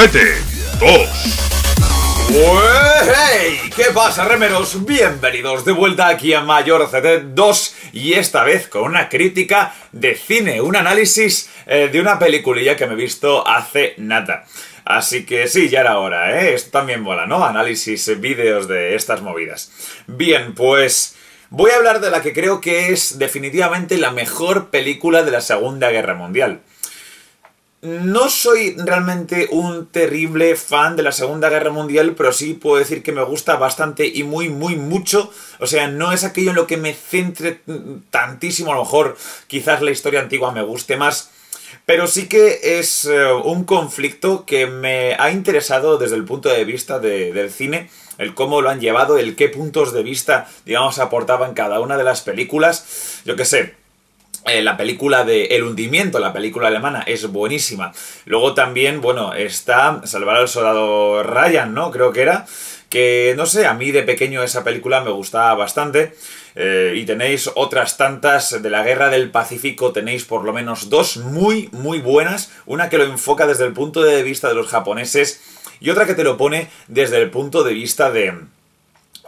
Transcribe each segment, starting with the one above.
Cete 2. ¡Hey! ¿Qué pasa, remeros? Bienvenidos de vuelta aquí a Mayor CT 2 y esta vez con una crítica de cine, un análisis eh, de una peliculilla que me he visto hace nada. Así que sí, ya era hora, ¿eh? Esto también mola, ¿no? Análisis, eh, vídeos de estas movidas. Bien, pues... Voy a hablar de la que creo que es definitivamente la mejor película de la Segunda Guerra Mundial. No soy realmente un terrible fan de la Segunda Guerra Mundial, pero sí puedo decir que me gusta bastante y muy, muy mucho. O sea, no es aquello en lo que me centre tantísimo, a lo mejor quizás la historia antigua me guste más. Pero sí que es eh, un conflicto que me ha interesado desde el punto de vista del cine, el cómo lo han llevado, el qué puntos de vista, digamos, aportaban cada una de las películas. Yo qué sé, eh, la película de El hundimiento, la película alemana, es buenísima. Luego también, bueno, está Salvar al soldado Ryan, ¿no? Creo que era. Que, no sé, a mí de pequeño esa película me gustaba bastante. Eh, y tenéis otras tantas de la Guerra del Pacífico, tenéis por lo menos dos muy, muy buenas. Una que lo enfoca desde el punto de vista de los japoneses y otra que te lo pone desde el punto de vista de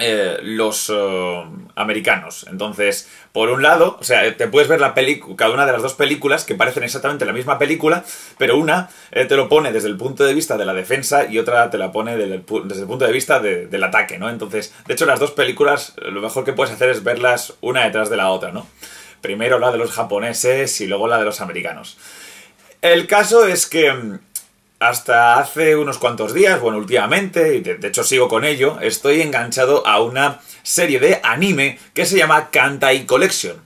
eh, los eh, americanos. Entonces, por un lado, o sea, te puedes ver la cada una de las dos películas que parecen exactamente la misma película, pero una eh, te lo pone desde el punto de vista de la defensa y otra te la pone desde el, punto de vista del ataque, ¿no? Entonces, de hecho, las dos películas, lo mejor que puedes hacer es verlas una detrás de la otra, ¿no? Primero la de los japoneses y luego la de los americanos. El caso es que mm, hasta hace unos cuantos días, bueno, últimamente, y de, hecho sigo con ello, estoy enganchado a una serie de anime que se llama Kantai Collection.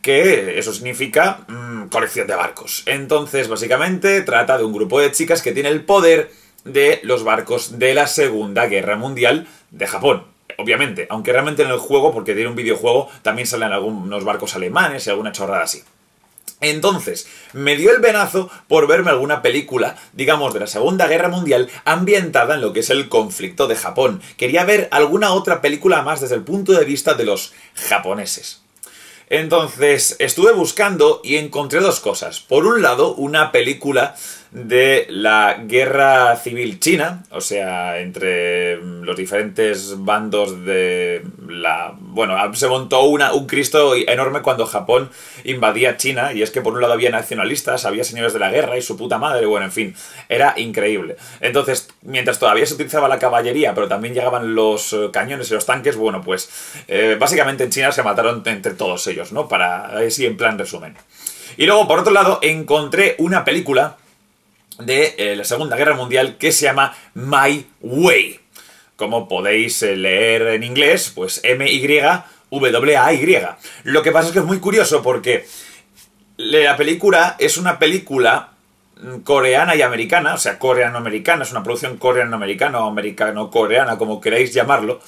Que eso significa mm, colección de barcos. Entonces, básicamente, trata de un grupo de chicas que tiene el poder de los barcos de la Segunda Guerra Mundial de Japón. Obviamente, aunque realmente en el juego, porque tiene un videojuego, también salen algunos barcos alemanes y alguna chorrada así. Entonces, me dio el venazo por verme alguna película, digamos, de la Segunda Guerra Mundial ambientada en lo que es el conflicto de Japón. Quería ver alguna otra película más desde el punto de vista de los japoneses. Entonces, estuve buscando y encontré dos cosas. Por un lado, una película de la guerra civil china, o sea, entre los diferentes bandos de la... Bueno, se montó una, un Cristo enorme cuando Japón invadía China, y es que por un lado había nacionalistas, había señores de la guerra y su puta madre, bueno, en fin, era increíble. Entonces, mientras todavía se utilizaba la caballería, pero también llegaban los eh, cañones y los tanques, bueno, pues eh, básicamente en China se mataron entre todos ellos, ¿no? Para así en plan resumen. Y luego, por otro lado, encontré una película de eh, la Segunda Guerra Mundial que se llama My Way. Como podéis eh, leer en inglés, pues M-Y-W-A-Y. Lo que pasa es que es muy curioso porque la película es una película mm, coreana y americana, o sea, coreano-americana, es una producción coreano-americana o americano-coreana, como queráis llamarlo.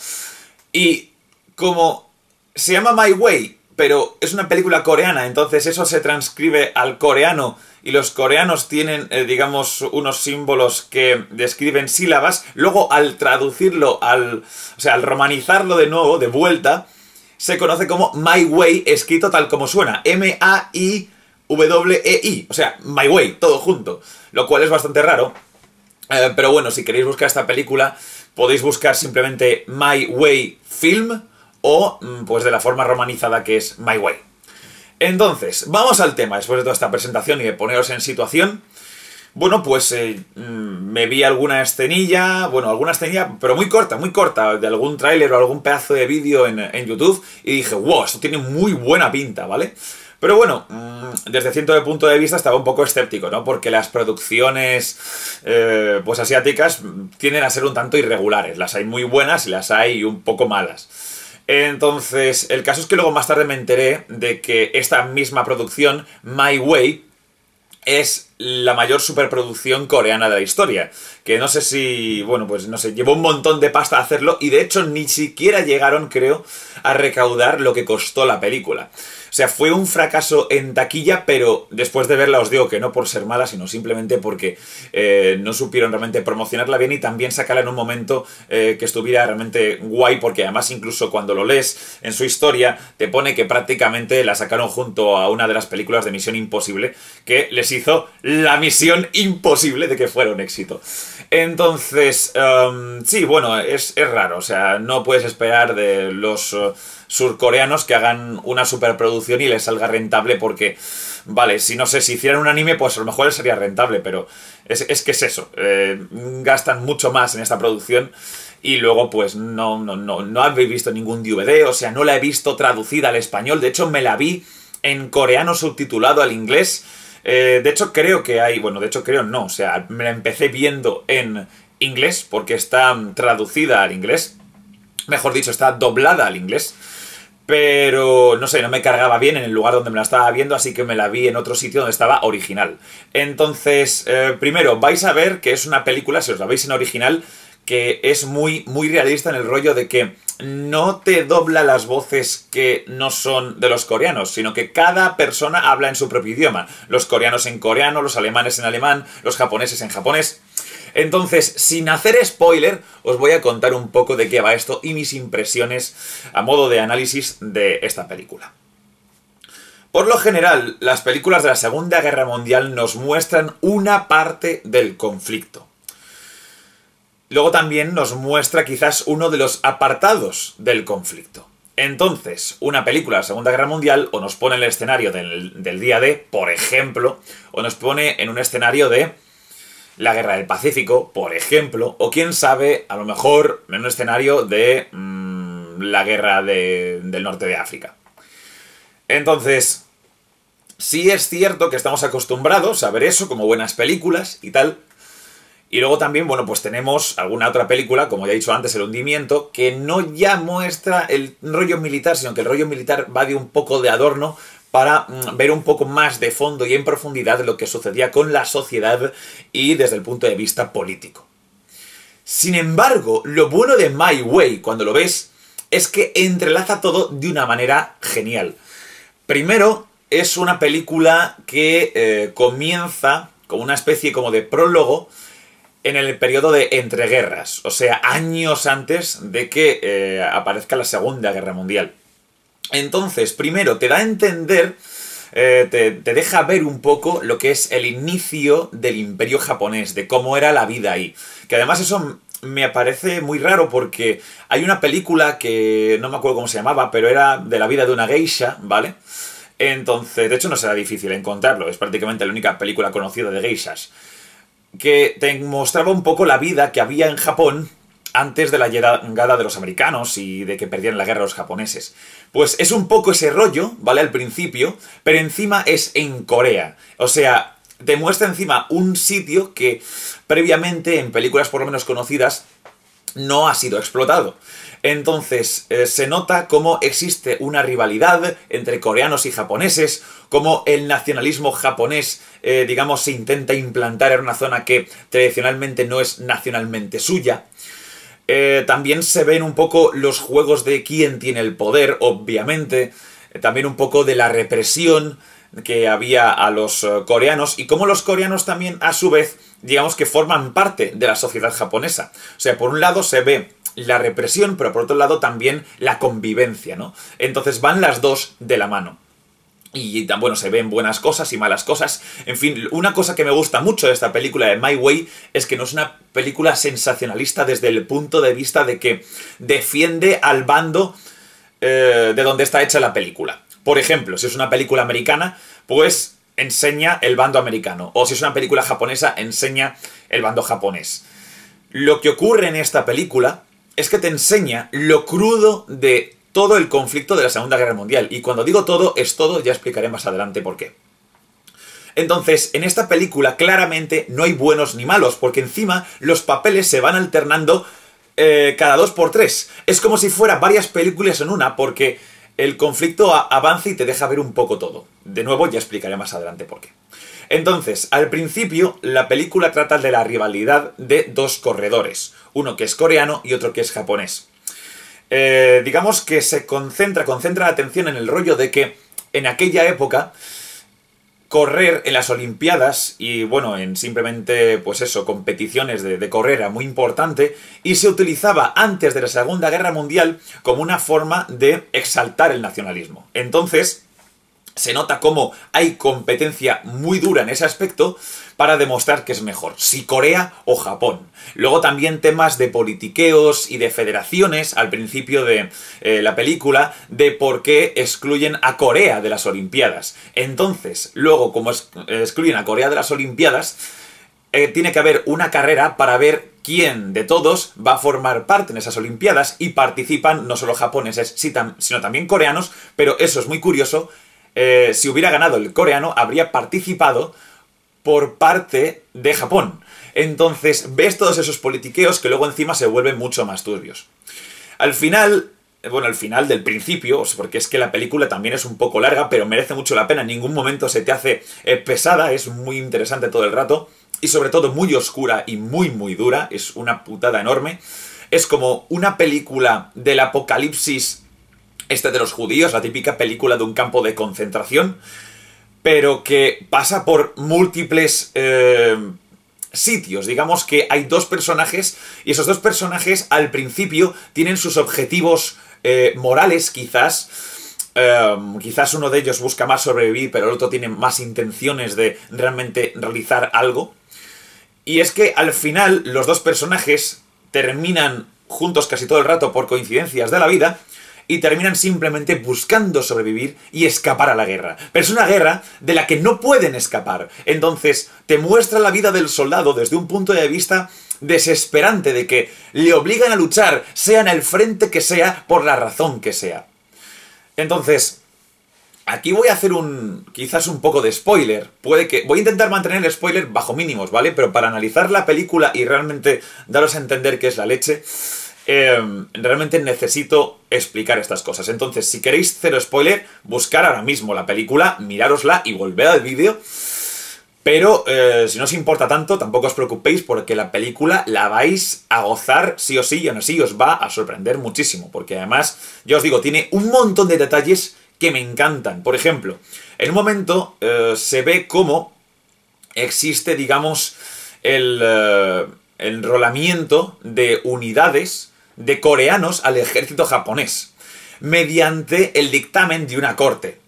Y como se llama My Way, pero es una película coreana, entonces eso se transcribe al coreano y los coreanos tienen, eh, digamos, unos símbolos que describen sílabas, luego al traducirlo, al, o sea, al romanizarlo de nuevo, de vuelta, se conoce como My Way, escrito tal como suena, M-A-I-W-E-I, e o sea, My Way, todo junto, lo cual es bastante raro. Eh, pero bueno, si queréis buscar esta película, podéis buscar simplemente My Way Film o mm, pues de la forma romanizada que es My Way. Entonces, vamos al tema, después de toda esta presentación y de poneros en situación. Bueno, pues eh, mm, me vi alguna escenilla, bueno, alguna escenilla, pero muy corta, muy corta, de algún tráiler o algún pedazo de vídeo en, YouTube y dije, wow, esto tiene muy buena pinta, ¿vale? Pero bueno, mm, desde cierto punto de vista estaba un poco escéptico, ¿no? Porque las producciones, eh, pues asiáticas, tienden a ser un tanto irregulares. Las hay muy buenas y las hay un poco malas. Entonces, el caso es que luego más tarde me enteré de que esta misma producción, My Way, es la mayor superproducción coreana de la historia. Que no sé si, bueno, pues no sé, llevó un montón de pasta a hacerlo y de hecho ni siquiera llegaron, creo, a recaudar lo que costó la película. O sea, fue un fracaso en taquilla, pero después de verla os digo que no por ser mala, sino simplemente porque eh, no supieron realmente promocionarla bien y también sacarla en un momento eh, que estuviera realmente guay, porque además incluso cuando lo lees en su historia, te pone que prácticamente la sacaron junto a una de las películas de Misión Imposible, que les hizo la misión imposible de que fuera un éxito. Entonces, em, sí, bueno, es, raro, o sea, no puedes esperar de los eh, surcoreanos que hagan una superproducción y les salga rentable porque, vale, si no sé, si hicieran un anime, pues a lo mejor sería rentable, pero es, que es eso, eh, gastan mucho más en esta producción y luego pues no, no, no, no habéis visto ningún DVD, o sea, no la he visto traducida al español, de hecho me la vi en coreano subtitulado al inglés, eh, de hecho creo que hay, bueno, de hecho creo no, o sea, me la empecé viendo en inglés porque está traducida al inglés, mejor dicho, está doblada al inglés. Pero no sé, no me cargaba bien en el lugar donde me la estaba viendo, así que me la vi en otro sitio donde estaba original. Entonces, eh, primero, vais a ver que es una película, si os la veis en original, que es muy, muy realista en el rollo de que no te dobla las voces que no son de los coreanos, sino que cada persona habla en su propio idioma. Los coreanos en coreano, los alemanes en alemán, los japoneses en japonés. Entonces, sin hacer spoiler, os voy a contar un poco de qué va esto y mis impresiones a modo de análisis de esta película. Por lo general, las películas de la Segunda Guerra Mundial nos muestran una parte del conflicto. Luego también nos muestra quizás uno de los apartados del conflicto. Entonces, una película de la Segunda Guerra Mundial o nos pone en el escenario del, día D, por ejemplo, o nos pone en un escenario de la Guerra del Pacífico, por ejemplo, o quién sabe, a lo mejor en un escenario de mm, la Guerra del Norte de África. Entonces, sí es cierto que estamos acostumbrados a ver eso como buenas películas y tal, y luego también, bueno, pues tenemos alguna otra película, como ya he dicho antes, El hundimiento, que no ya muestra el rollo militar, sino que el rollo militar va de un poco de adorno para mm, ver un poco más de fondo y en profundidad lo que sucedía con la sociedad y desde el punto de vista político. Sin embargo, lo bueno de My Way, cuando lo ves, es que entrelaza todo de una manera genial. Primero, es una película que eh, comienza con una especie como de prólogo en el periodo de entreguerras, o sea, años antes de que eh, aparezca la Segunda Guerra Mundial. Entonces, primero, te da a entender, eh, te, te, deja ver un poco lo que es el inicio del imperio japonés, de cómo era la vida ahí. Que además eso me parece muy raro porque hay una película que no me acuerdo cómo se llamaba, pero era de la vida de una geisha, ¿vale? Entonces, de hecho no será difícil encontrarlo, es prácticamente la única película conocida de geishas que te mostraba un poco la vida que había en Japón antes de la llegada de los americanos y de que perdieran la guerra los japoneses. Pues es un poco ese rollo, ¿vale? Al principio, pero encima es en Corea. O sea, te muestra encima un sitio que previamente, en películas por lo menos conocidas, no ha sido explotado. Entonces, eh, se nota cómo existe una rivalidad entre coreanos y japoneses, cómo el nacionalismo japonés, eh, digamos, se intenta implantar en una zona que tradicionalmente no es nacionalmente suya. Eh, también se ven un poco los juegos de quién tiene el poder, obviamente. también un poco de la represión que había a los coreanos y cómo los coreanos también, a su vez, digamos que forman parte de la sociedad japonesa. O sea, por un lado se ve la represión, pero por otro lado también la convivencia, ¿no? Entonces van las dos de la mano. Y bueno, se ven buenas cosas y malas cosas. En fin, una cosa que me gusta mucho de esta película de My Way es que no es una película sensacionalista desde el punto de vista de que defiende al bando eh, de donde está hecha la película. Por ejemplo, si es una película americana, pues enseña el bando americano. O si es una película japonesa, enseña el bando japonés. Lo que ocurre en esta película es que te enseña lo crudo de todo el conflicto de la Segunda Guerra Mundial. Y cuando digo todo, es todo, ya explicaré más adelante por qué. Entonces, en esta película claramente no hay buenos ni malos, porque encima los papeles se van alternando eh, cada dos por tres. Es como si fuera varias películas en una, porque el conflicto avanza y te deja ver un poco todo. De nuevo, ya explicaré más adelante por qué. Entonces, al principio, la película trata de la rivalidad de dos corredores, uno que es coreano y otro que es japonés. Eh, digamos que se concentra, concentra la atención en el rollo de que en aquella época correr en las Olimpiadas y bueno, en simplemente pues eso, competiciones de, de, correr era muy importante y se utilizaba antes de la Segunda Guerra Mundial como una forma de exaltar el nacionalismo. Entonces, se nota cómo hay competencia muy dura en ese aspecto para demostrar que es mejor, si Corea o Japón. Luego también temas de politiqueos y de federaciones al principio de eh, la película de por qué excluyen a Corea de las Olimpiadas. Entonces, luego como excluyen a Corea de las Olimpiadas, eh, tiene que haber una carrera para ver quién de todos va a formar parte en esas Olimpiadas y participan no solo japoneses, sino también coreanos, pero eso es muy curioso eh, si hubiera ganado el coreano, habría participado por parte de Japón. Entonces, ves todos esos politiqueos que luego encima se vuelven mucho más turbios. Al final, bueno, al final del principio, porque es que la película también es un poco larga, pero merece mucho la pena, en ningún momento se te hace eh, pesada, es muy interesante todo el rato, y sobre todo muy oscura y muy, muy dura, es una putada enorme. Es como una película del apocalipsis este de los judíos, la típica película de un campo de concentración, pero que pasa por múltiples eh, sitios. Digamos que hay dos personajes y esos dos personajes al principio tienen sus objetivos eh, morales quizás. Eh, quizás uno de ellos busca más sobrevivir, pero el otro tiene más intenciones de realmente realizar algo. Y es que al final los dos personajes terminan juntos casi todo el rato por coincidencias de la vida y terminan simplemente buscando sobrevivir y escapar a la guerra. Pero es una guerra de la que no pueden escapar. Entonces, te muestra la vida del soldado desde un punto de vista desesperante de que le obligan a luchar, sea en el frente que sea, por la razón que sea. Entonces, aquí voy a hacer un quizás un poco de spoiler. Puede que voy a intentar mantener el spoiler bajo mínimos, ¿vale? Pero para analizar la película y realmente daros a entender qué es la leche, Em, realmente necesito explicar estas cosas. Entonces, si queréis cero spoiler, buscar ahora mismo la película, mirárosla y volver al vídeo. Pero eh, si no os importa tanto, tampoco os preocupéis porque la película la vais a gozar sí o sí y aún así os va a sorprender muchísimo. Porque además, ya os digo, tiene un montón de detalles que me encantan. Por ejemplo, en un momento eh, se ve cómo existe, digamos, el eh, enrolamiento de unidades de coreanos al ejército japonés, mediante el dictamen de una corte.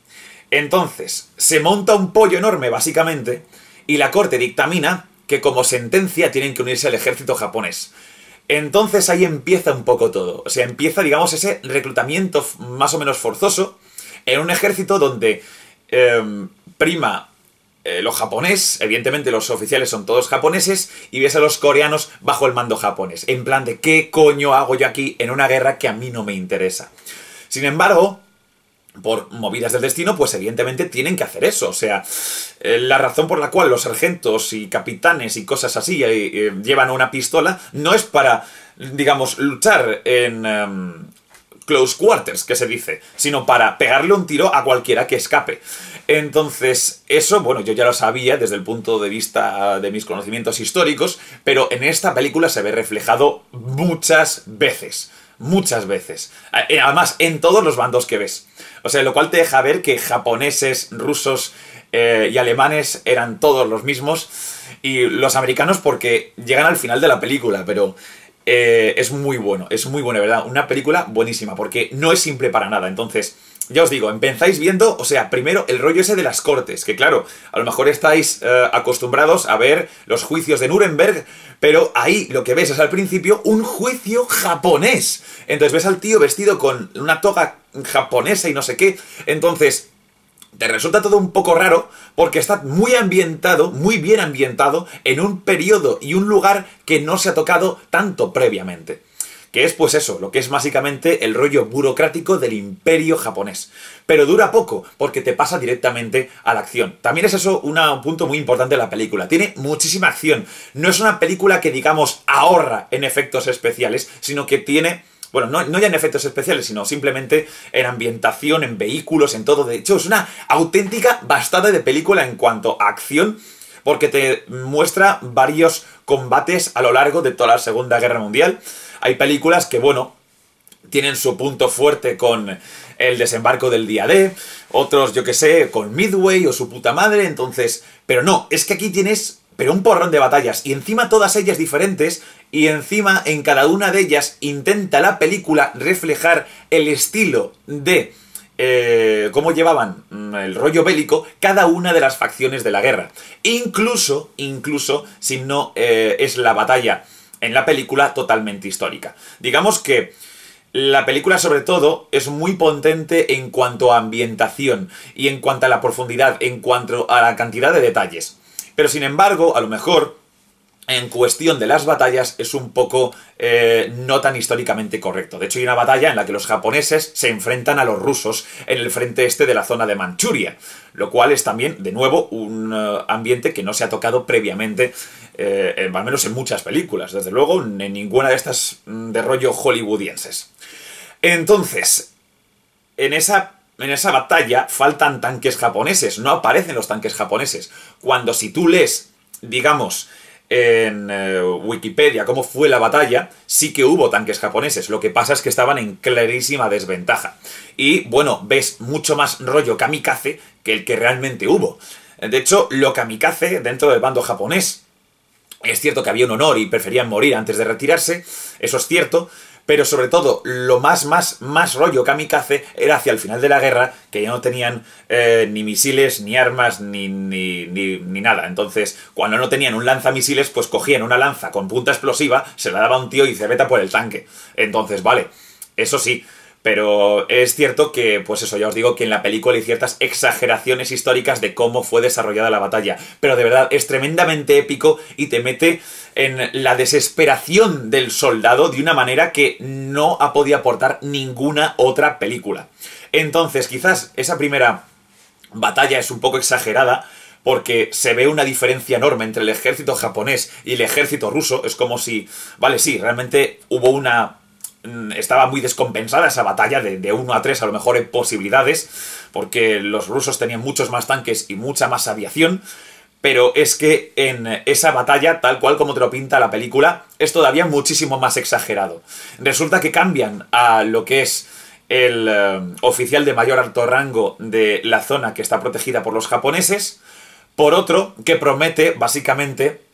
Entonces, se monta un pollo enorme, básicamente, y la corte dictamina que como sentencia tienen que unirse al ejército japonés. Entonces ahí empieza un poco todo. O sea, empieza, digamos, ese reclutamiento más o menos forzoso en un ejército donde em, prima eh, lo japonés, evidentemente los oficiales son todos japoneses, y ves a los coreanos bajo el mando japonés. En plan de, ¿qué coño hago yo aquí en una guerra que a mí no me interesa? Sin embargo, por movidas del destino, pues evidentemente tienen que hacer eso. O sea, eh, la razón por la cual los sargentos y capitanes y cosas así eh, llevan una pistola no es para, digamos, luchar en... Em, close quarters, que se dice, sino para pegarle un tiro a cualquiera que escape. Entonces, eso, bueno, yo ya lo sabía desde el punto de vista de mis conocimientos históricos, pero en esta película se ve reflejado muchas veces. Muchas veces. Eh, además, en todos los bandos que ves. O sea, lo cual te deja ver que japoneses, rusos eh, y alemanes eran todos los mismos. Y los americanos porque llegan al final de la película, pero eh, es muy bueno, es muy bueno, ¿verdad? Una película buenísima, porque no es simple para nada. Entonces, ya os digo, empezáis viendo, o sea, primero el rollo ese de las cortes, que claro, a lo mejor estáis eh, acostumbrados a ver los juicios de Nuremberg, pero ahí lo que ves es al principio un juicio japonés. Entonces ves al tío vestido con una toga japonesa y no sé qué. Entonces, te resulta todo un poco raro porque está muy ambientado, muy bien ambientado, en un periodo y un lugar que no se ha tocado tanto previamente. Que es pues eso, lo que es básicamente el rollo burocrático del imperio japonés. Pero dura poco, porque te pasa directamente a la acción. También es eso un punto muy importante de la película. Tiene muchísima acción. No es una película que digamos ahorra en efectos especiales, sino que tiene bueno, no, ya en efectos especiales, sino simplemente en ambientación, en vehículos, en todo. De hecho, es una auténtica bastada de película en cuanto a acción, porque te muestra varios combates a lo largo de toda la Segunda Guerra Mundial. Hay películas que, bueno, tienen su punto fuerte con el desembarco del día D, otros, yo que sé, con Midway o su puta madre, entonces... Pero no, es que aquí tienes pero un porrón de batallas, y encima todas ellas diferentes, y encima en cada una de ellas intenta la película reflejar el estilo de eh, cómo llevaban mm, el rollo bélico cada una de las facciones de la guerra. Incluso, incluso si no eh, es la batalla en la película totalmente histórica. Digamos que la película sobre todo es muy potente en cuanto a ambientación y en cuanto a la profundidad, en cuanto a la cantidad de detalles. Pero sin embargo, a lo mejor en cuestión de las batallas es un poco eh, no tan históricamente correcto. De hecho, hay una batalla en la que los japoneses se enfrentan a los rusos en el frente este de la zona de Manchuria, lo cual es también, de nuevo, un eh, ambiente que no se ha tocado previamente, eh, al menos en muchas películas, desde luego, en ninguna de estas mm, de rollo hollywoodienses. Entonces, en esa en esa batalla faltan tanques japoneses, no aparecen los tanques japoneses. Cuando si tú lees, digamos, en eh, Wikipedia cómo fue la batalla, sí que hubo tanques japoneses. Lo que pasa es que estaban en clarísima desventaja. Y bueno, ves mucho más rollo kamikaze que el que realmente hubo. De hecho, lo kamikaze dentro del bando japonés. Es cierto que había un honor y preferían morir antes de retirarse, eso es cierto, pero sobre todo lo más, más, más rollo kamikaze era hacia el final de la guerra, que ya no tenían eh, ni misiles, ni armas, ni, ni, ni, nada. Entonces, cuando no tenían un lanzamisiles, pues cogían una lanza con punta explosiva, se la daba a un tío y se veta por el tanque. Entonces, vale, eso sí, pero es cierto que, pues eso, ya os digo que en la película hay ciertas exageraciones históricas de cómo fue desarrollada la batalla. Pero de verdad, es tremendamente épico y te mete en la desesperación del soldado de una manera que no ha podido aportar ninguna otra película. Entonces, quizás esa primera batalla es un poco exagerada, porque se ve una diferencia enorme entre el ejército japonés y el ejército ruso. Es como si, vale, sí, realmente hubo una Mm, estaba muy descompensada esa batalla de, de 1 a 3 a lo mejor en posibilidades, porque los rusos tenían muchos más tanques y mucha más aviación, pero es que en esa batalla, tal cual como te lo pinta la película, es todavía muchísimo más exagerado. Resulta que cambian a lo que es el eh, oficial de mayor alto rango de la zona que está protegida por los japoneses, por otro que promete básicamente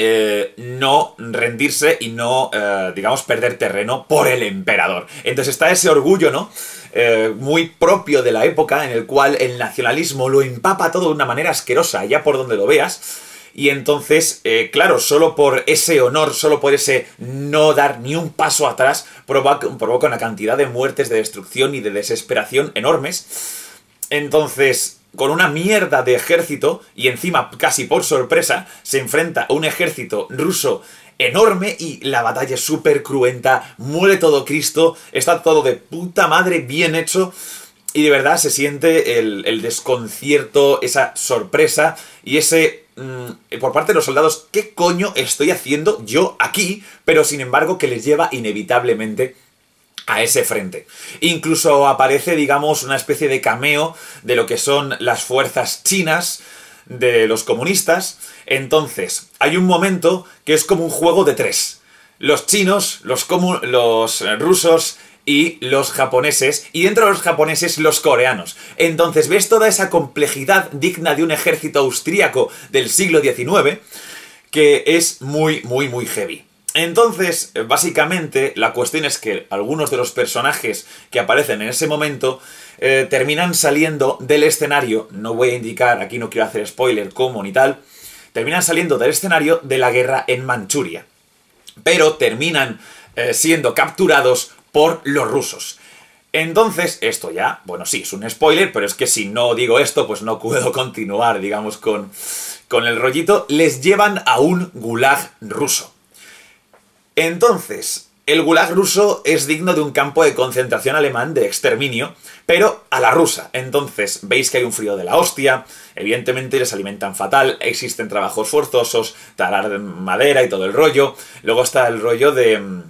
eh, no rendirse y no, eh, digamos, perder terreno por el emperador. Entonces está ese orgullo, ¿no? Eh, muy propio de la época en el cual el nacionalismo lo empapa todo de una manera asquerosa, ya por donde lo veas. Y entonces, claro, solo por ese honor, solo por ese no dar ni un paso atrás, provoca una cantidad de muertes, de destrucción y de desesperación enormes. Entonces, con una mierda de ejército y encima casi por sorpresa se enfrenta a un ejército ruso enorme y la batalla es súper cruenta, muere todo Cristo, está todo de puta madre bien hecho y de verdad se siente el, desconcierto, esa sorpresa y ese mm, por parte de los soldados, ¿qué coño estoy haciendo yo aquí? Pero sin embargo que les lleva inevitablemente a ese frente. Incluso aparece, digamos, una especie de cameo de lo que son las fuerzas chinas de los comunistas. Entonces, hay un momento que es como un juego de tres. Los chinos, los, los rusos y los japoneses, y dentro de los japoneses los coreanos. Entonces ves toda esa complejidad digna de un ejército austríaco del siglo XIX, que es muy, muy, muy heavy. Entonces, básicamente, la cuestión es que algunos de los personajes que aparecen en ese momento eh, terminan saliendo del escenario, no voy a indicar, aquí no quiero hacer spoiler cómo ni tal, terminan saliendo del escenario de la guerra en Manchuria, pero terminan eh, siendo capturados por los rusos. Entonces, esto ya, bueno, sí, es un spoiler, pero es que si no digo esto, pues no puedo continuar, digamos, con, con el rollito. Les llevan a un gulag ruso. Entonces, el gulag ruso es digno de un campo de concentración alemán de exterminio, pero a la rusa. Entonces, veis que hay un frío de la hostia, evidentemente les alimentan fatal, existen trabajos forzosos, talar madera y todo el rollo. Luego está el rollo de... Mm,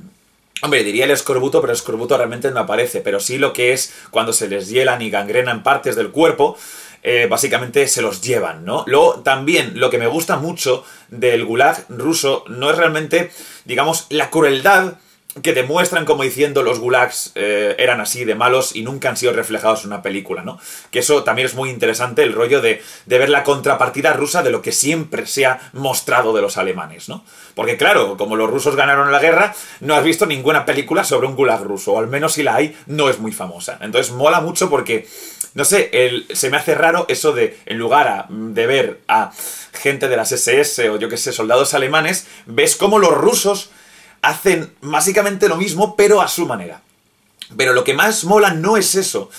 hombre, diría el escorbuto, pero el escorbuto realmente no aparece, pero sí lo que es cuando se les hielan y gangrenan partes del cuerpo, eh, básicamente se los llevan, ¿no? Luego, también, lo que me gusta mucho del gulag ruso no es realmente, digamos, la crueldad que te muestran como diciendo los gulags eh, eran así de malos y nunca han sido reflejados en una película, ¿no? Que eso también es muy interesante, el rollo de, de, ver la contrapartida rusa de lo que siempre se ha mostrado de los alemanes, ¿no? Porque claro, como los rusos ganaron la guerra, no has visto ninguna película sobre un gulag ruso, o al menos si la hay, no es muy famosa. Entonces mola mucho porque, no sé, se me hace raro eso de, en lugar de ver a gente de las SS o yo que sé, soldados alemanes, ves cómo los rusos hacen básicamente lo mismo, pero a su manera. Pero lo que más mola no es eso,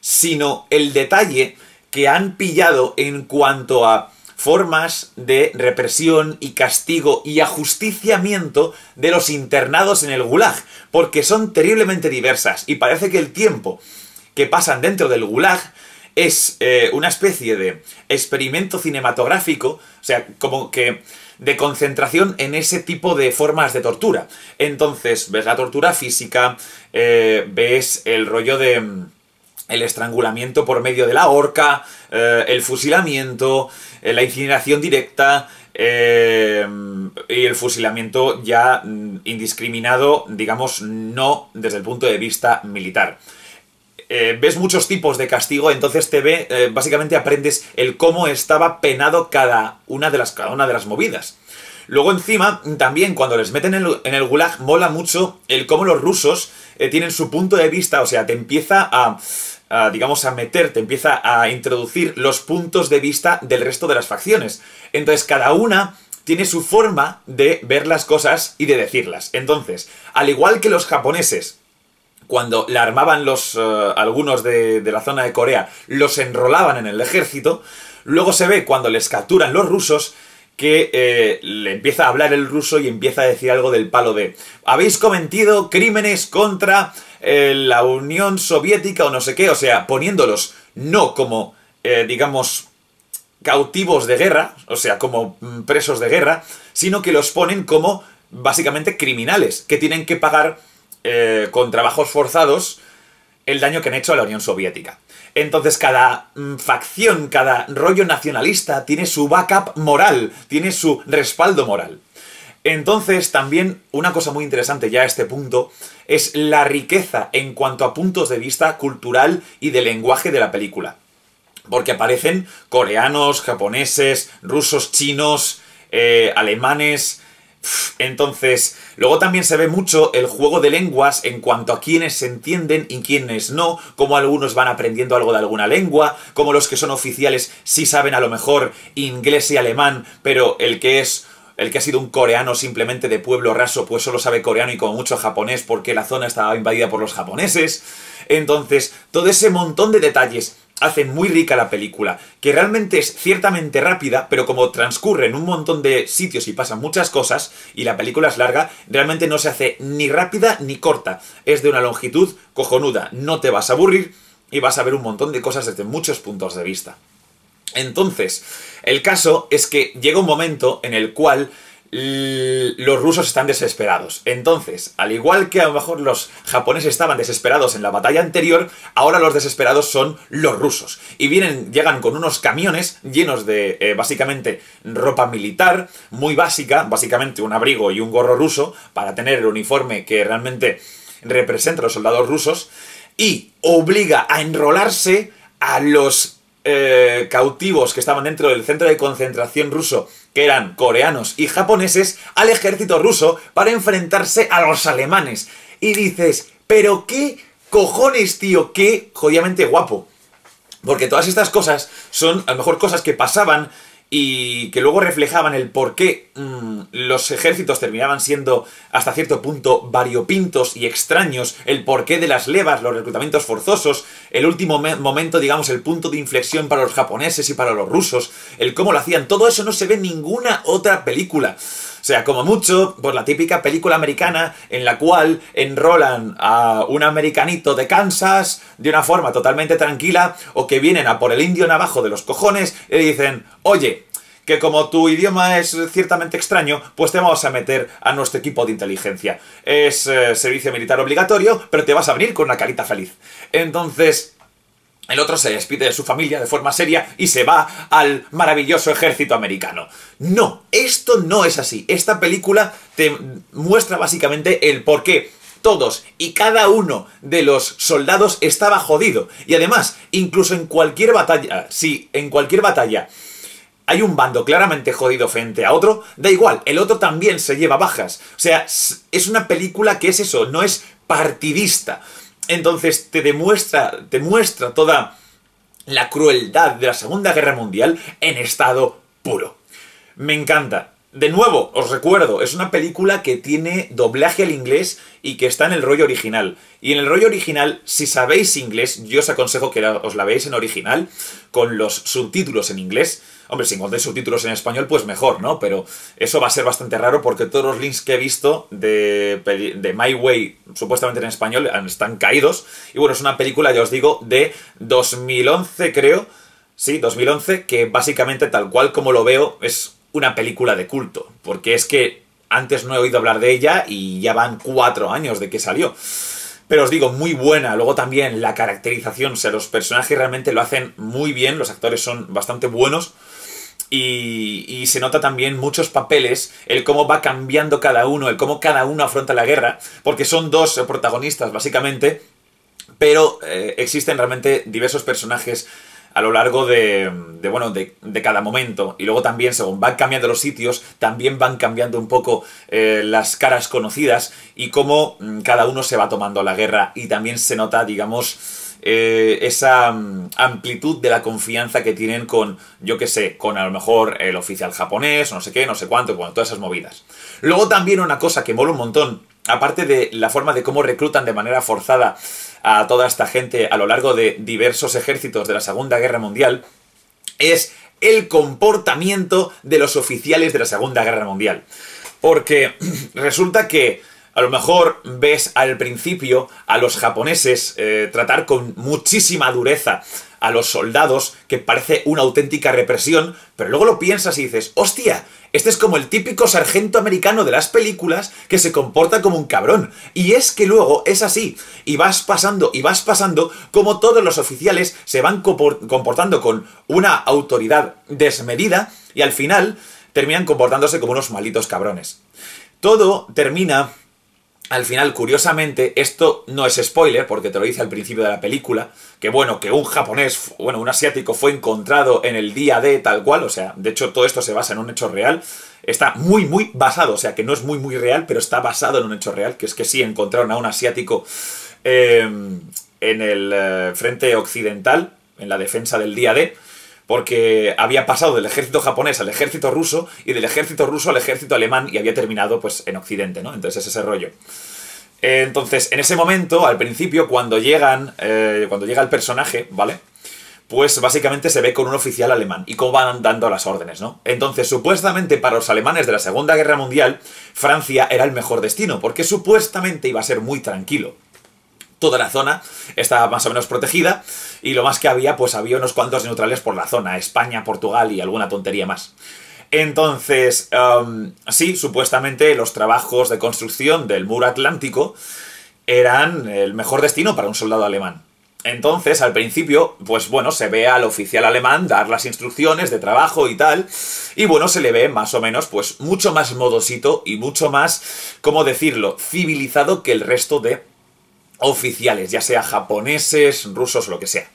sino el detalle que han pillado en cuanto a formas de represión y castigo y ajusticiamiento de los internados en el gulag, porque son terriblemente diversas y parece que el tiempo que pasan dentro del gulag es eh, una especie de experimento cinematográfico, o sea, como que de concentración en ese tipo de formas de tortura. Entonces, ves la tortura física, eh, ves el rollo de mm, el estrangulamiento por medio de la horca, eh, el fusilamiento, la incineración directa y el fusilamiento ya mm, indiscriminado, digamos, no desde el punto de vista militar. Eh, ves muchos tipos de castigo, entonces te ve, eh, básicamente aprendes el cómo estaba penado cada una de las, cada una de las movidas. Luego encima, también cuando les meten en el, gulag, mola mucho el cómo los rusos eh, tienen su punto de vista, o sea, te empieza a, a, digamos, a meter, te empieza a introducir los puntos de vista del resto de las facciones. Entonces, cada una tiene su forma de ver las cosas y de decirlas. Entonces, al igual que los japoneses cuando la armaban los eh, algunos de, la zona de Corea, los enrolaban en el ejército. Luego se ve cuando les capturan los rusos que eh, le empieza a hablar el ruso y empieza a decir algo del palo de habéis cometido crímenes contra eh, la Unión Soviética o no sé qué, o sea, poniéndolos no como, digamos, cautivos de guerra, o sea, como mm, presos de guerra, sino que los ponen como básicamente criminales, que tienen que pagar eh, con trabajos forzados el daño que han hecho a la Unión Soviética. Entonces cada mm, facción, cada rollo nacionalista tiene su backup moral, tiene su respaldo moral. Entonces también una cosa muy interesante ya a este punto es la riqueza en cuanto a puntos de vista cultural y de lenguaje de la película. Porque aparecen coreanos, japoneses, rusos, chinos, eh, alemanes, entonces, luego también se ve mucho el juego de lenguas en cuanto a quienes se entienden y quienes no, como algunos van aprendiendo algo de alguna lengua, como los que son oficiales sí saben a lo mejor inglés y alemán, pero el que es el que ha sido un coreano simplemente de pueblo raso, pues solo sabe coreano y como mucho japonés porque la zona estaba invadida por los japoneses. Entonces, todo ese montón de detalles hacen muy rica la película, que realmente es ciertamente rápida, pero como transcurre en un montón de sitios y pasan muchas cosas, y la película es larga, realmente no se hace ni rápida ni corta. Es de una longitud cojonuda, no te vas a aburrir y vas a ver un montón de cosas desde muchos puntos de vista. Entonces, el caso es que llega un momento en el cual los rusos están desesperados. Entonces, al igual que a lo mejor los japoneses estaban desesperados en la batalla anterior, ahora los desesperados son los rusos. Y vienen, llegan con unos camiones llenos de eh, básicamente ropa militar, muy básica, básicamente un abrigo y un gorro ruso, para tener el uniforme que realmente representa a los soldados rusos, y obliga a enrolarse a los eh, cautivos que estaban dentro del centro de concentración ruso, que eran coreanos y japoneses, al ejército ruso para enfrentarse a los alemanes. Y dices, pero qué cojones, tío, qué jodidamente guapo. Porque todas estas cosas son a lo mejor cosas que pasaban y que luego reflejaban el por qué mm, los ejércitos terminaban siendo hasta cierto punto variopintos y extraños, el porqué de las levas, los reclutamientos forzosos, el último momento, digamos, el punto de inflexión para los japoneses y para los rusos, el cómo lo hacían, todo eso no se ve en ninguna otra película. Sea, como mucho, por la típica película americana en la cual enrolan a un americanito de Kansas de una forma totalmente tranquila o que vienen a por el indio navajo de los cojones y dicen, oye, que como tu idioma es ciertamente extraño, pues te vamos a meter a nuestro equipo de inteligencia. Es eh, servicio militar obligatorio, pero te vas a venir con una carita feliz. Entonces, el otro se despide de su familia de forma seria y se va al maravilloso ejército americano. No, esto no es así. Esta película te muestra básicamente el por qué todos y cada uno de los soldados estaba jodido. Y además, incluso en cualquier batalla, si en cualquier batalla hay un bando claramente jodido frente a otro, da igual, el otro también se lleva bajas. O sea, es una película que es eso, no es partidista. Entonces te demuestra, te muestra toda la crueldad de la Segunda Guerra Mundial en estado puro. Me encanta. De nuevo, os recuerdo, es una película que tiene doblaje al inglés y que está en el rollo original. Y en el rollo original, si sabéis inglés, yo os aconsejo que os la veáis en original, con los subtítulos en inglés. Hombre, si encontráis subtítulos en español, pues mejor, ¿no? Pero eso va a ser bastante raro porque todos los links que he visto de, de My Way, supuestamente en español, están caídos. Y bueno, es una película, ya os digo, de 2011, creo. Sí, 2011, que básicamente tal cual como lo veo es una película de culto. Porque es que antes no he oído hablar de ella y ya van cuatro años de que salió. Pero os digo, muy buena. Luego también la caracterización, o sea, los personajes realmente lo hacen muy bien, los actores son bastante buenos. Y, se nota también muchos papeles, el cómo va cambiando cada uno, el cómo cada uno afronta la guerra, porque son dos protagonistas básicamente, pero eh, existen realmente diversos personajes a lo largo de, bueno, de, cada momento. Y luego también, según van cambiando los sitios, también van cambiando un poco eh, las caras conocidas y cómo mm, cada uno se va tomando la guerra. Y también se nota, digamos, eh, esa mm, amplitud de la confianza que tienen con, yo qué sé, con a lo mejor el oficial japonés, no sé qué, no sé cuánto, bueno, todas esas movidas. Luego también una cosa que mola un montón, aparte de la forma de cómo reclutan de manera forzada a toda esta gente a lo largo de diversos ejércitos de la Segunda Guerra Mundial es el comportamiento de los oficiales de la Segunda Guerra Mundial. Porque resulta que a lo mejor ves al principio a los japoneses eh, tratar con muchísima dureza a los soldados, que parece una auténtica represión, pero luego lo piensas y dices, hostia, este es como el típico sargento americano de las películas que se comporta como un cabrón. Y es que luego es así. Y vas pasando y vas pasando como todos los oficiales se van comportando con una autoridad desmedida y al final terminan comportándose como unos malitos cabrones. Todo termina al final, curiosamente, esto no es spoiler, porque te lo dice al principio de la película, que bueno, que un japonés, bueno, un asiático fue encontrado en el día de tal cual, o sea, de hecho todo esto se basa en un hecho real, está muy, muy basado, o sea, que no es muy, muy real, pero está basado en un hecho real, que es que sí encontraron a un asiático em, en el eh, frente occidental, en la defensa del día D, porque había pasado del ejército japonés al ejército ruso y del ejército ruso al ejército alemán y había terminado pues en Occidente, ¿no? Entonces ese rollo. Entonces, en ese momento, al principio, cuando llegan, eh, cuando llega el personaje, ¿vale? Pues básicamente se ve con un oficial alemán y cómo van dando las órdenes, ¿no? Entonces, supuestamente para los alemanes de la Segunda Guerra Mundial, Francia era el mejor destino, porque supuestamente iba a ser muy tranquilo toda la zona estaba más o menos protegida y lo más que había, pues había unos cuantos neutrales por la zona, España, Portugal y alguna tontería más. Entonces, sí, supuestamente los trabajos de construcción del muro atlántico eran el mejor destino para un soldado alemán. Entonces, al principio, pues bueno, se ve al oficial alemán dar las instrucciones de trabajo y tal, y bueno, se le ve más o menos, pues mucho más modosito y mucho más, ¿cómo decirlo?, civilizado que el resto de oficiales, ya sea japoneses, rusos, lo que sea.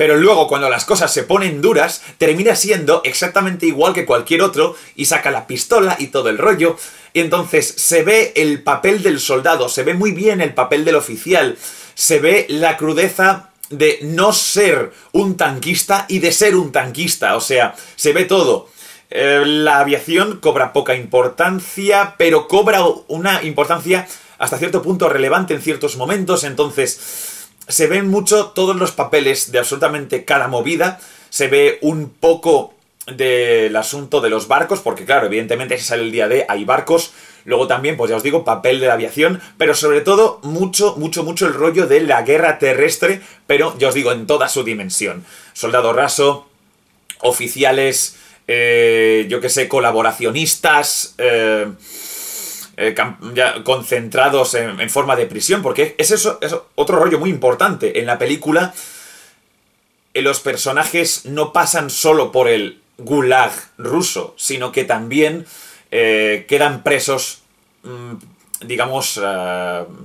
Pero luego, cuando las cosas se ponen duras, termina siendo exactamente igual que cualquier otro y saca la pistola y todo el rollo. Y entonces se ve el papel del soldado, se ve muy bien el papel del oficial, se ve la crudeza de no ser un tanquista y de ser un tanquista. O sea, se ve todo. Eh, la aviación cobra poca importancia, pero cobra una importancia hasta cierto punto relevante en ciertos momentos, entonces se ven mucho todos los papeles de absolutamente cada movida, se ve un poco del asunto de los barcos, porque claro, evidentemente si sale el día de hay barcos, luego también, pues ya os digo, papel de la aviación, pero sobre todo mucho, mucho, mucho el rollo de la guerra terrestre, pero ya os digo, en toda su dimensión. Soldado raso, oficiales, eh, yo que sé, colaboracionistas, eh, eh, concentrados en, forma de prisión, porque es eso, es otro rollo muy importante. En la película, eh, los personajes no pasan solo por el gulag ruso, sino que también eh, quedan presos mm, digamos,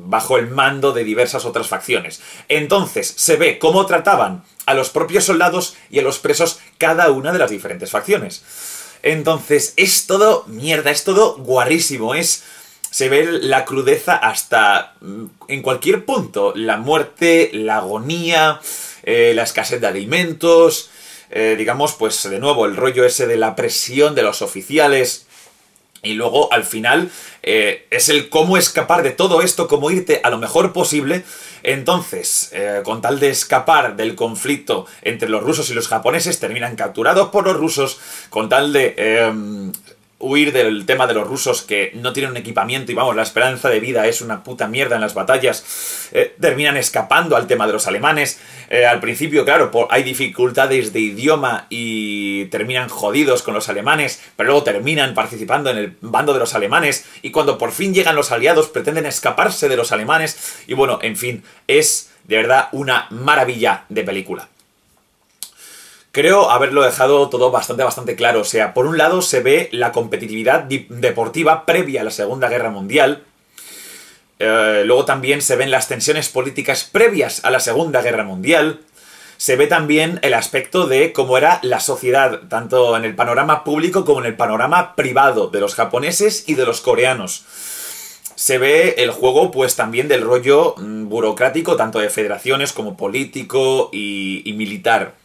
bajo el mando de diversas otras facciones. Entonces, se ve cómo trataban a los propios soldados y a los presos cada una de las diferentes facciones. Entonces, es todo mierda, es todo guarrísimo, es... Se ve la crudeza hasta mm, en cualquier punto. La muerte, la agonía, eh, la escasez de alimentos, eh, digamos, pues de nuevo el rollo ese de la presión de los oficiales. Y luego, al final, eh, es el cómo escapar de todo esto, cómo irte a lo mejor posible. Entonces, con tal de escapar del conflicto entre los rusos y los japoneses, terminan capturados por los rusos, con tal de em, huir del tema de los rusos que no tienen un equipamiento y vamos, la esperanza de vida es una puta mierda en las batallas, eh, terminan escapando al tema de los alemanes. Eh, al principio, claro, hay dificultades de idioma y terminan jodidos con los alemanes, pero luego terminan participando en el bando de los alemanes y cuando por fin llegan los aliados pretenden escaparse de los alemanes y bueno, en fin, es de verdad una maravilla de película. Creo haberlo dejado todo bastante, bastante claro. O sea, por un lado se ve la competitividad deportiva previa a la Segunda Guerra Mundial. Eh, luego también se ven las tensiones políticas previas a la Segunda Guerra Mundial. Se ve también el aspecto de cómo era la sociedad, tanto en el panorama público como en el panorama privado de los japoneses y de los coreanos. Se ve el juego, pues también del rollo mm, burocrático, tanto de federaciones como político y militar.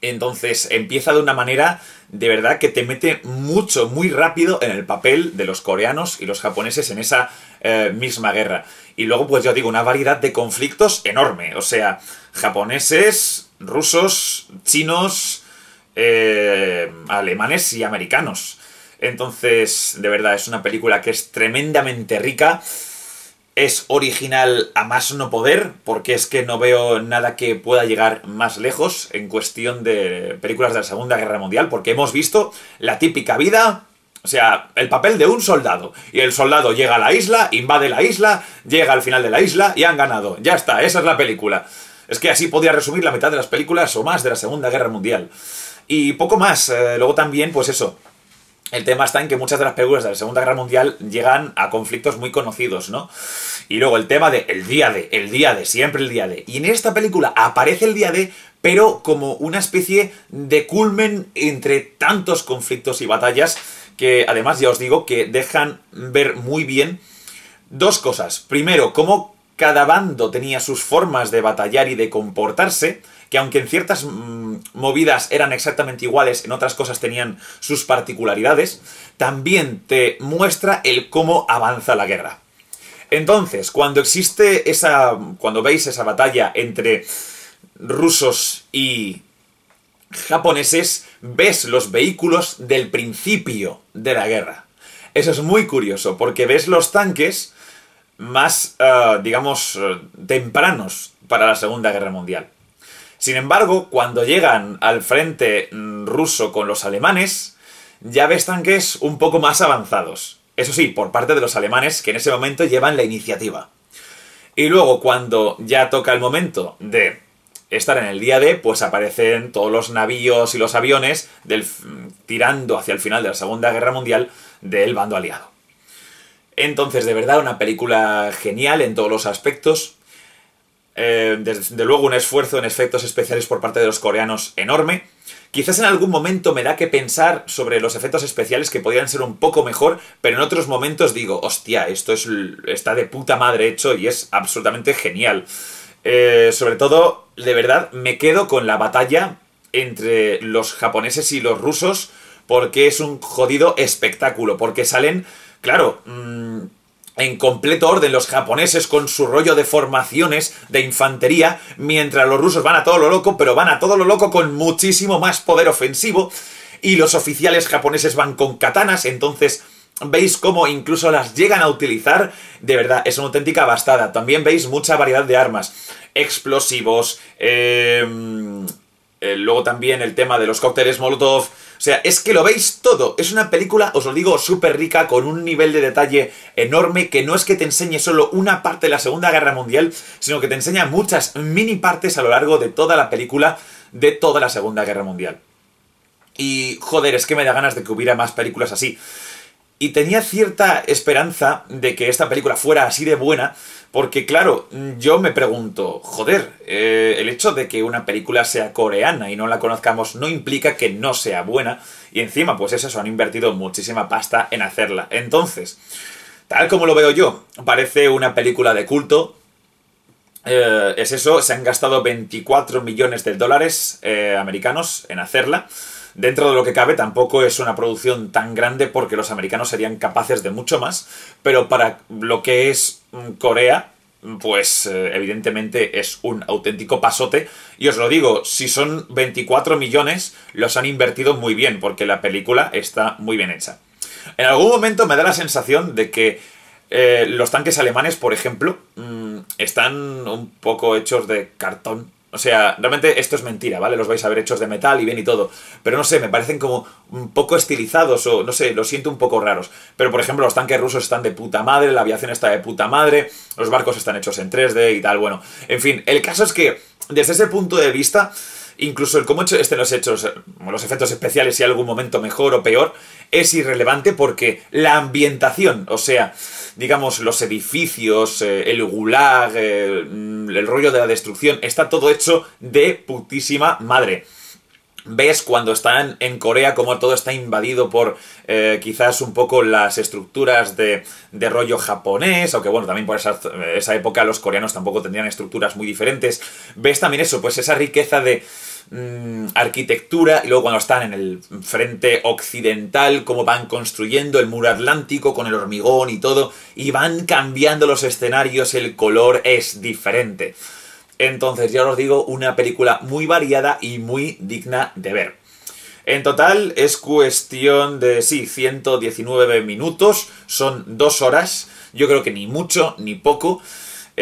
Entonces empieza de una manera de verdad que te mete mucho, muy rápido en el papel de los coreanos y los japoneses en esa eh, misma guerra. Y luego, pues yo digo, una variedad de conflictos enorme. O sea, japoneses, rusos, chinos, eh, alemanes y americanos. Entonces, de verdad, es una película que es tremendamente rica es original a más no poder, porque es que no veo nada que pueda llegar más lejos en cuestión de películas de la Segunda Guerra Mundial, porque hemos visto la típica vida, o sea, el papel de un soldado, y el soldado llega a la isla, invade la isla, llega al final de la isla y han ganado. Ya está, esa es la película. Es que así podría resumir la mitad de las películas o más de la Segunda Guerra Mundial. Y poco más. Eh, luego también, pues eso, el tema está en que muchas de las películas de la Segunda Guerra Mundial llegan a conflictos muy conocidos, ¿no? Y luego el tema de el día de, el día de, siempre el día de. Y en esta película aparece el día de, pero como una especie de culmen entre tantos conflictos y batallas que además ya os digo que dejan ver muy bien dos cosas. Primero, cómo cada bando tenía sus formas de batallar y de comportarse que aunque en ciertas mm, movidas eran exactamente iguales, en otras cosas tenían sus particularidades, también te muestra el cómo avanza la guerra. Entonces, cuando existe esa. cuando veis esa batalla entre rusos y japoneses, ves los vehículos del principio de la guerra. Eso es muy curioso, porque ves los tanques más, eh, digamos, eh, tempranos para la Segunda Guerra Mundial. Sin embargo, cuando llegan al frente mm, ruso con los alemanes, ya ves tanques un poco más avanzados. Eso sí, por parte de los alemanes que en ese momento llevan la iniciativa. Y luego, cuando ya toca el momento de estar en el día D, pues aparecen todos los navíos y los aviones tirando hacia el final de la Segunda Guerra Mundial del bando aliado. Entonces, de verdad, una película genial en todos los aspectos. Eh, desde luego un esfuerzo en efectos especiales por parte de los coreanos enorme. Quizás en algún momento me da que pensar sobre los efectos especiales que podrían ser un poco mejor, pero en otros momentos digo, hostia, esto es, está de puta madre hecho y es absolutamente genial. Eh, sobre todo, de verdad, me quedo con la batalla entre los japoneses y los rusos porque es un jodido espectáculo, porque salen, claro, mmm, en completo orden los japoneses con su rollo de formaciones de infantería, mientras los rusos van a todo lo loco, pero van a todo lo loco con muchísimo más poder ofensivo, y los oficiales japoneses van con katanas, entonces veis cómo incluso las llegan a utilizar, de verdad, es una auténtica bastada. También veis mucha variedad de armas, explosivos, eh, eh, luego también el tema de los cócteles Molotov, o sea, es que lo veis todo. Es una película, os lo digo, súper rica, con un nivel de detalle enorme, que no es que te enseñe solo una parte de la Segunda Guerra Mundial, sino que te enseña muchas mini partes a lo largo de toda la película de toda la Segunda Guerra Mundial. Y joder, es que me da ganas de que hubiera más películas así. Y tenía cierta esperanza de que esta película fuera así de buena, porque claro, yo me pregunto, joder, eh, el hecho de que una película sea coreana y no la conozcamos no implica que no sea buena, y encima pues eso, han invertido muchísima pasta en hacerla. Entonces, tal como lo veo yo, parece una película de culto, eh, es eso, se han gastado 24 millones de dólares eh, americanos en hacerla dentro de lo que cabe tampoco es una producción tan grande porque los americanos serían capaces de mucho más, pero para lo que es mm, Corea, pues eh, evidentemente es un auténtico pasote. Y os lo digo, si son 24 millones, los han invertido muy bien, porque la película está muy bien hecha. En algún momento me da la sensación de que eh, los tanques alemanes, por ejemplo, mm, están un poco hechos de cartón o sea, realmente esto es mentira, ¿vale? Los vais a ver hechos de metal y bien y todo. Pero no sé, me parecen como un poco estilizados o no sé, los siento un poco raros. Pero por ejemplo, los tanques rusos están de puta madre, la aviación está de puta madre, los barcos están hechos en 3D y tal. Bueno, en fin, el caso es que desde ese punto de vista incluso el cómo estén los hechos, los efectos especiales, si hay algún momento mejor o peor, es irrelevante porque la ambientación, o sea, digamos, los edificios, eh, el gulag, eh, el rollo de la destrucción, está todo hecho de putísima madre. Ves cuando están en Corea como todo está invadido por eh, quizás un poco las estructuras de, de, rollo japonés, aunque bueno, también por esa, esa, época los coreanos tampoco tendrían estructuras muy diferentes. Ves también eso, pues esa riqueza de Mm, arquitectura y luego cuando están en el frente occidental, cómo van construyendo el muro atlántico con el hormigón y todo, y van cambiando los escenarios, el color es diferente. Entonces, ya os digo, una película muy variada y muy digna de ver. En total es cuestión de, sí, 119 minutos, son dos horas, yo creo que ni mucho ni poco.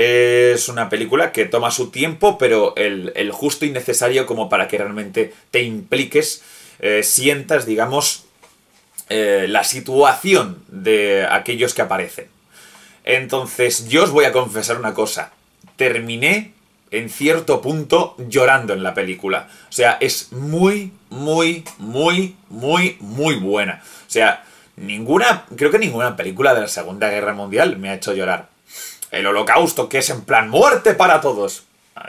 Es una película que toma su tiempo, pero el, justo y necesario como para que realmente te impliques, eh, sientas, digamos, eh, la situación de aquellos que aparecen. Entonces, yo os voy a confesar una cosa. Terminé en cierto punto llorando en la película. O sea, es muy, muy, muy, muy, muy buena. O sea, ninguna, creo que ninguna película de la Segunda Guerra Mundial me ha hecho llorar. El holocausto, que es en plan muerte para todos.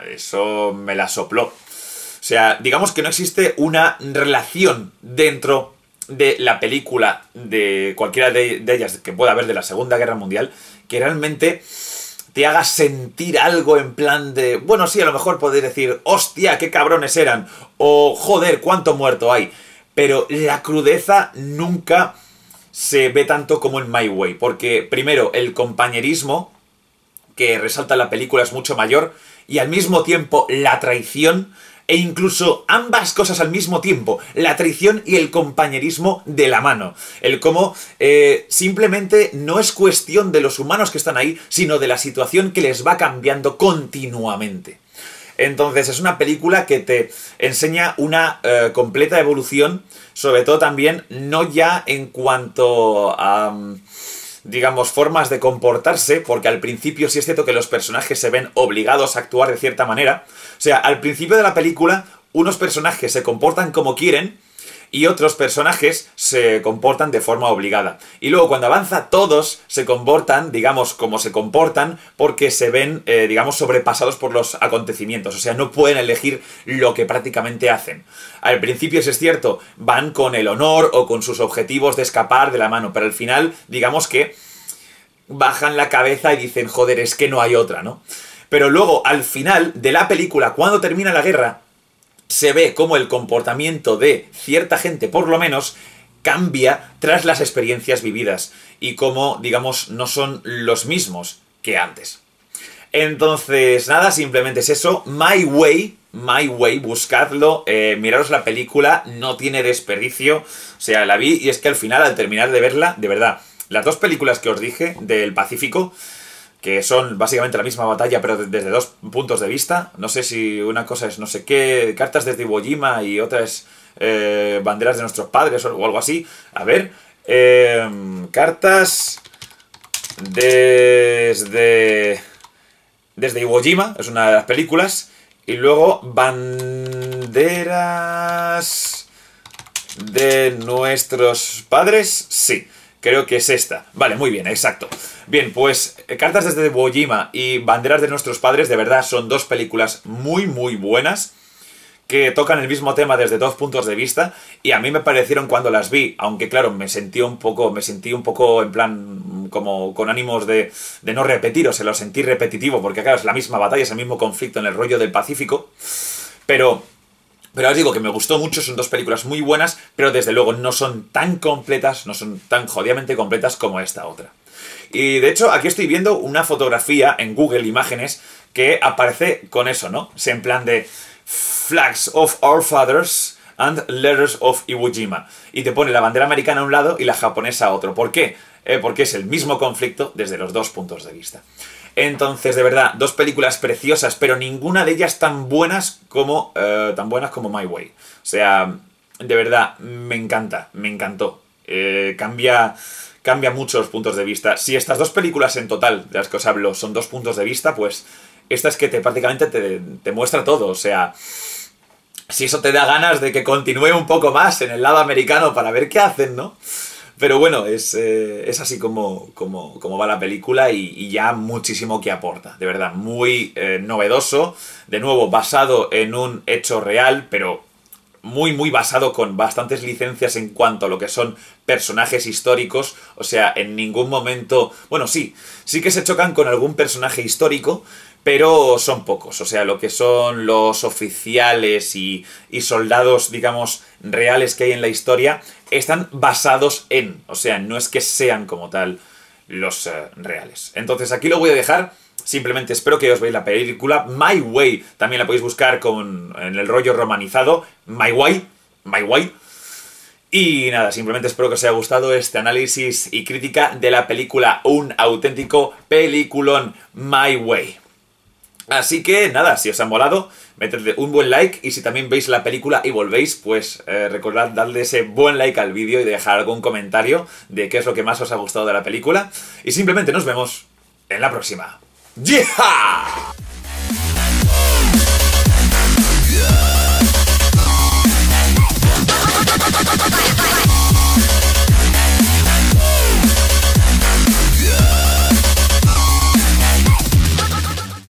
Eso me la sopló. O sea, digamos que no existe una relación dentro de la película de cualquiera de, ellas que pueda haber de la Segunda Guerra Mundial que realmente te haga sentir algo en plan de, bueno, sí, a lo mejor podéis decir, hostia, qué cabrones eran, o joder, cuánto muerto hay, pero la crudeza nunca se ve tanto como en My Way, porque primero, el compañerismo que resalta la película es mucho mayor y al mismo tiempo la traición e incluso ambas cosas al mismo tiempo, la traición y el compañerismo de la mano. El cómo eh, simplemente no es cuestión de los humanos que están ahí, sino de la situación que les va cambiando continuamente. Entonces es una película que te enseña una eh, completa evolución, sobre todo también no ya en cuanto a digamos, formas de comportarse, porque al principio sí es cierto que los personajes se ven obligados a actuar de cierta manera. O sea, al principio de la película, unos personajes se comportan como quieren, y otros personajes se comportan de forma obligada. Y luego cuando avanza todos se comportan, digamos, como se comportan porque se ven, eh, digamos, sobrepasados por los acontecimientos. O sea, no pueden elegir lo que prácticamente hacen. Al principio, si es cierto, van con el honor o con sus objetivos de escapar de la mano, pero al final, digamos que bajan la cabeza y dicen, joder, es que no hay otra, ¿no? Pero luego, al final de la película, cuando termina la guerra, se ve como el comportamiento de cierta gente, por lo menos, cambia tras las experiencias vividas y como, digamos, no son los mismos que antes. Entonces, nada, simplemente es eso. My Way, My Way, buscadlo, eh, la película, no tiene desperdicio. O sea, la vi y es que al final, al terminar de verla, de verdad, las dos películas que os dije del Pacífico, que son básicamente la misma batalla, pero desde dos puntos de vista. No sé si una cosa es no sé qué, cartas desde Iwo Jima y otra es eh, banderas de nuestros padres o algo así. A ver, em, cartas desde, desde Iwo Jima, es una de las películas. Y luego banderas de nuestros padres, sí. Creo que es esta. Vale, muy bien, exacto. Bien, pues eh, Cartas desde Iwo y Banderas de nuestros padres, de verdad, son dos películas muy, muy buenas que tocan el mismo tema desde dos puntos de vista y a mí me parecieron cuando las vi, aunque claro, me sentí un poco, me sentí un poco en plan como con ánimos de, de no repetir, o se lo sentí repetitivo, porque claro, es la misma batalla, es el mismo conflicto en el rollo del Pacífico, pero pero os digo que me gustó mucho, son dos películas muy buenas, pero desde luego no son tan completas, no son tan jodidamente completas como esta otra. Y de hecho, aquí estoy viendo una fotografía en Google Imágenes que aparece con eso, ¿no? Es en plan de Flags of Our Fathers and Letters of Iwo Jima. Y te pone la bandera americana a un lado y la japonesa a otro. ¿Por qué? Eh, porque es el mismo conflicto desde los dos puntos de vista. Entonces, de verdad, dos películas preciosas, pero ninguna de ellas tan buenas como, eh, tan buenas como My Way. O sea, de verdad, me encanta, me encantó. Eh, cambia, cambia muchos puntos de vista. Si estas dos películas en total, de las que os hablo, son dos puntos de vista, pues esta es que te, prácticamente te, te muestra todo. O sea, si eso te da ganas de que continúe un poco más en el lado americano para ver qué hacen, ¿no? Pero bueno, es, eh, es así como, como, va la película y, ya muchísimo que aporta, de verdad, muy eh, novedoso, de nuevo basado en un hecho real, pero muy, muy basado con bastantes licencias en cuanto a lo que son personajes históricos, o sea, en ningún momento, bueno, sí, sí que se chocan con algún personaje histórico, pero son pocos, o sea, lo que son los oficiales y, soldados, digamos, reales que hay en la historia, están basados en, o sea, no es que sean como tal los eh, reales. Entonces aquí lo voy a dejar, simplemente espero que os veáis la película, My Way, también la podéis buscar con, en el rollo romanizado, My Way, My Way. Y nada, simplemente espero que os haya gustado este análisis y crítica de la película Un auténtico peliculón My Way. Así que nada, si os ha molado, metedle un buen like y si también veis la película y volvéis, pues eh, recordad darle ese buen like al vídeo y dejar algún comentario de qué es lo que más os ha gustado de la película. Y simplemente nos vemos en la próxima. ¡Yeah!